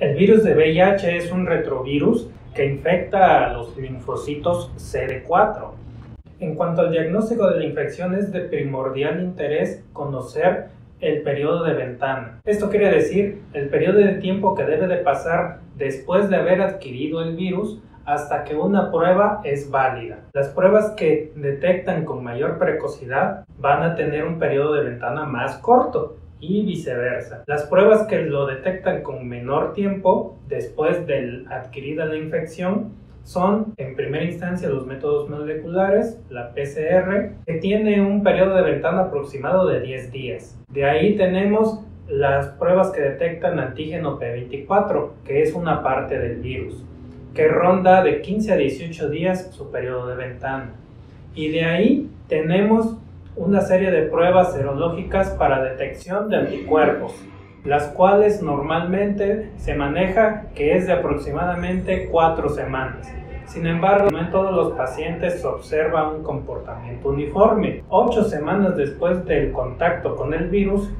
El virus de VIH es un retrovirus que infecta a los linfocitos CD4. En cuanto al diagnóstico de la infección es de primordial interés conocer el periodo de ventana. Esto quiere decir el periodo de tiempo que debe de pasar después de haber adquirido el virus hasta que una prueba es válida. Las pruebas que detectan con mayor precocidad van a tener un periodo de ventana más corto y viceversa. Las pruebas que lo detectan con menor tiempo después de adquirida la infección son en primera instancia los métodos moleculares, la PCR, que tiene un periodo de ventana aproximado de 10 días. De ahí tenemos las pruebas que detectan antígeno P24, que es una parte del virus, que ronda de 15 a 18 días su periodo de ventana. Y de ahí tenemos una serie de pruebas serológicas para detección de anticuerpos, las cuales normalmente se maneja que es de aproximadamente cuatro semanas. Sin embargo, no en todos los pacientes se observa un comportamiento uniforme. Ocho semanas después del contacto con el virus,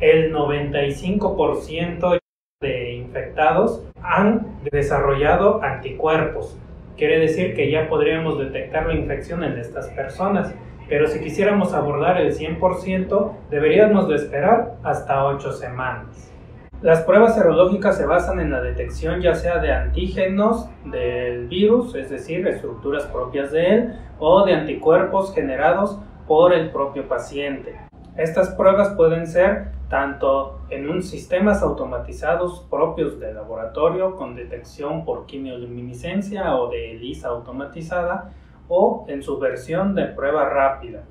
el 95% de infectados han desarrollado anticuerpos. Quiere decir que ya podríamos detectar la infección en estas personas pero si quisiéramos abordar el 100%, deberíamos de esperar hasta 8 semanas. Las pruebas serológicas se basan en la detección ya sea de antígenos del virus, es decir, estructuras propias de él, o de anticuerpos generados por el propio paciente. Estas pruebas pueden ser tanto en un sistemas automatizados propios del laboratorio con detección por quimioluminiscencia o de ELISA automatizada, o en su versión de prueba rápida.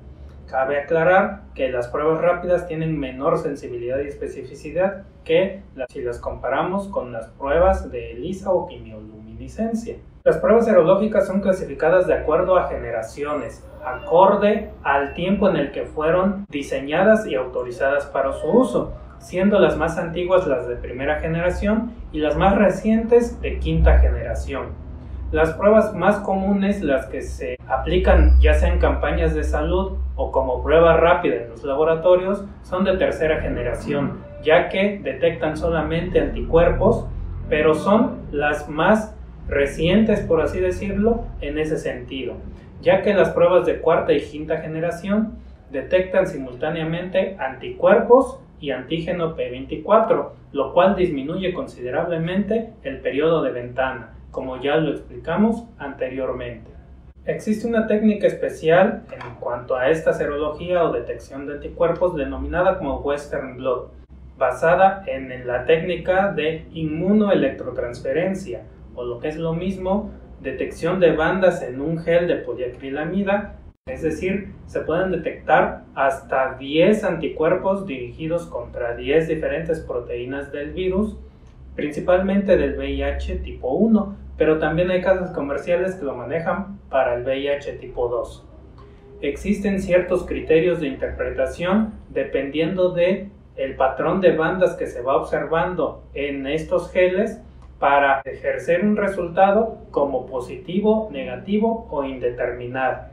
Cabe aclarar que las pruebas rápidas tienen menor sensibilidad y especificidad que si las comparamos con las pruebas de ELISA o quimioluminiscencia. Las pruebas serológicas son clasificadas de acuerdo a generaciones, acorde al tiempo en el que fueron diseñadas y autorizadas para su uso, siendo las más antiguas las de primera generación y las más recientes de quinta generación. Las pruebas más comunes, las que se aplican ya sea en campañas de salud o como prueba rápida en los laboratorios, son de tercera generación, ya que detectan solamente anticuerpos, pero son las más recientes, por así decirlo, en ese sentido, ya que las pruebas de cuarta y quinta generación detectan simultáneamente anticuerpos y antígeno P24, lo cual disminuye considerablemente el periodo de ventana como ya lo explicamos anteriormente. Existe una técnica especial en cuanto a esta serología o detección de anticuerpos denominada como Western Blot, basada en la técnica de inmunoelectrotransferencia, o lo que es lo mismo, detección de bandas en un gel de poliacrilamida, es decir, se pueden detectar hasta 10 anticuerpos dirigidos contra 10 diferentes proteínas del virus principalmente del VIH tipo 1, pero también hay casas comerciales que lo manejan para el VIH tipo 2. Existen ciertos criterios de interpretación dependiendo de el patrón de bandas que se va observando en estos geles para ejercer un resultado como positivo, negativo o indeterminado.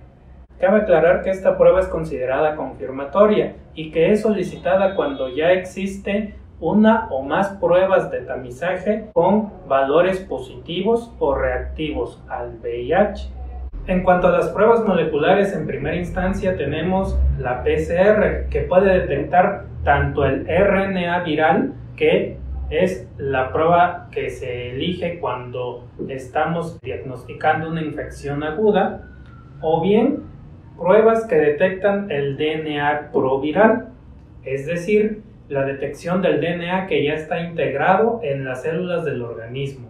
Cabe aclarar que esta prueba es considerada confirmatoria y que es solicitada cuando ya existe una o más pruebas de tamizaje con valores positivos o reactivos al VIH. En cuanto a las pruebas moleculares, en primera instancia tenemos la PCR, que puede detectar tanto el RNA viral, que es la prueba que se elige cuando estamos diagnosticando una infección aguda, o bien pruebas que detectan el DNA proviral, es decir, la detección del DNA que ya está integrado en las células del organismo.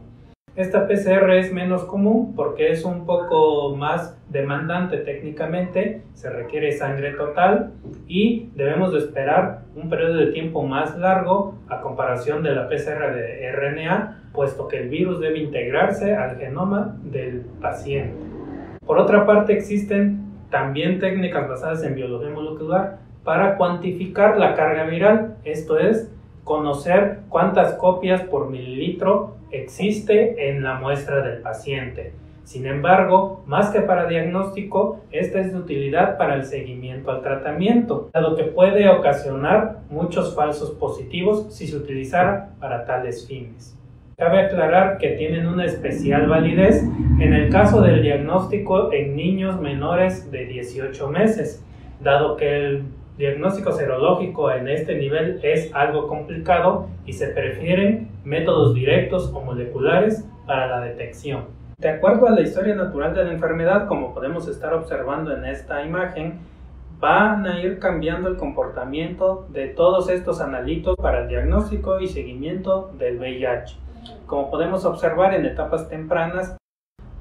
Esta PCR es menos común porque es un poco más demandante técnicamente, se requiere sangre total y debemos de esperar un periodo de tiempo más largo a comparación de la PCR de RNA, puesto que el virus debe integrarse al genoma del paciente. Por otra parte, existen también técnicas basadas en biología molecular para cuantificar la carga viral, esto es, conocer cuántas copias por mililitro existe en la muestra del paciente. Sin embargo, más que para diagnóstico, esta es de utilidad para el seguimiento al tratamiento, dado que puede ocasionar muchos falsos positivos si se utilizara para tales fines. Cabe aclarar que tienen una especial validez en el caso del diagnóstico en niños menores de 18 meses, dado que el diagnóstico serológico en este nivel es algo complicado y se prefieren métodos directos o moleculares para la detección. De acuerdo a la historia natural de la enfermedad, como podemos estar observando en esta imagen, van a ir cambiando el comportamiento de todos estos analitos para el diagnóstico y seguimiento del VIH. Como podemos observar en etapas tempranas,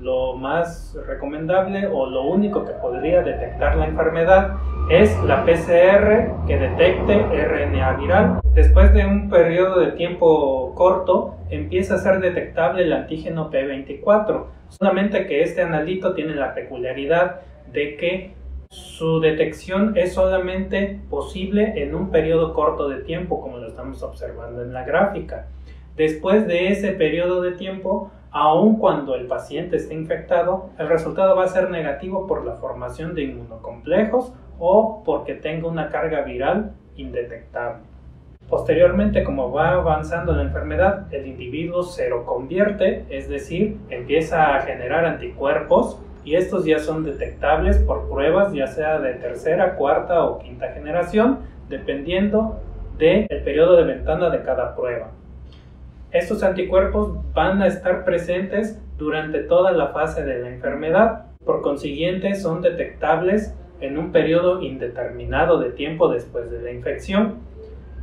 lo más recomendable o lo único que podría detectar la enfermedad es la PCR que detecte RNA viral. Después de un periodo de tiempo corto, empieza a ser detectable el antígeno P24. Solamente que este analito tiene la peculiaridad de que su detección es solamente posible en un periodo corto de tiempo, como lo estamos observando en la gráfica. Después de ese periodo de tiempo, aun cuando el paciente esté infectado, el resultado va a ser negativo por la formación de inmunocomplejos o porque tenga una carga viral indetectable. Posteriormente, como va avanzando la enfermedad, el individuo se convierte, es decir, empieza a generar anticuerpos y estos ya son detectables por pruebas ya sea de tercera, cuarta o quinta generación, dependiendo del periodo de ventana de cada prueba. Estos anticuerpos van a estar presentes durante toda la fase de la enfermedad, por consiguiente son detectables en un periodo indeterminado de tiempo después de la infección.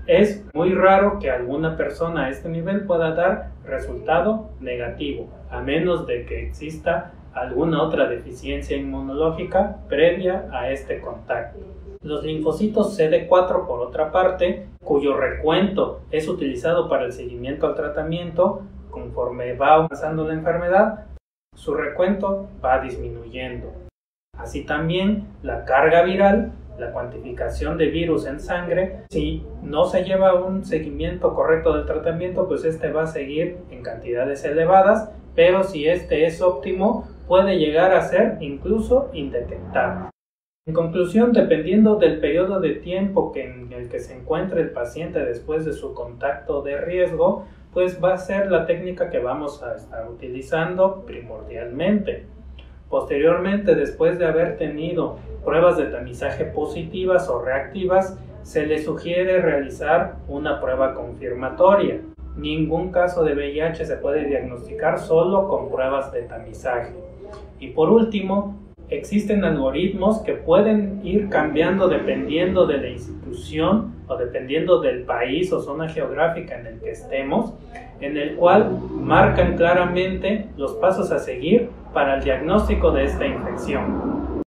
Es muy raro que alguna persona a este nivel pueda dar resultado negativo, a menos de que exista alguna otra deficiencia inmunológica previa a este contacto. Los linfocitos CD4, por otra parte, cuyo recuento es utilizado para el seguimiento al tratamiento, conforme va avanzando la enfermedad, su recuento va disminuyendo. Así también la carga viral, la cuantificación de virus en sangre, si no se lleva un seguimiento correcto del tratamiento, pues este va a seguir en cantidades elevadas, pero si este es óptimo, puede llegar a ser incluso indetectable. En conclusión, dependiendo del periodo de tiempo que en el que se encuentre el paciente después de su contacto de riesgo, pues va a ser la técnica que vamos a estar utilizando primordialmente. Posteriormente, después de haber tenido pruebas de tamizaje positivas o reactivas, se le sugiere realizar una prueba confirmatoria. Ningún caso de VIH se puede diagnosticar solo con pruebas de tamizaje. Y por último, existen algoritmos que pueden ir cambiando dependiendo de la institución o dependiendo del país o zona geográfica en el que estemos, en el cual marcan claramente los pasos a seguir para el diagnóstico de esta infección.